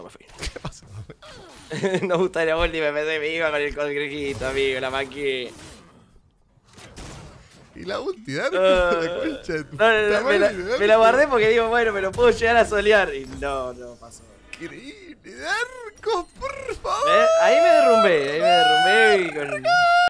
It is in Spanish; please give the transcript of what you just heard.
No, me fui. ¿Qué pasó? no gustaría última, me me iba con el congrejito, amigo, la maquilla. Y la ulti, dale Ah, la concha. no, no, no, me, la, me la guardé porque digo, bueno, me lo puedo llegar a solear. Y no, no pasó. Increíble, Darko, por favor. ¿Ves? Ahí me derrumbé, ahí me derrumbé y con.